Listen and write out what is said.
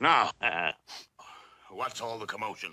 Now, uh, what's all the commotion?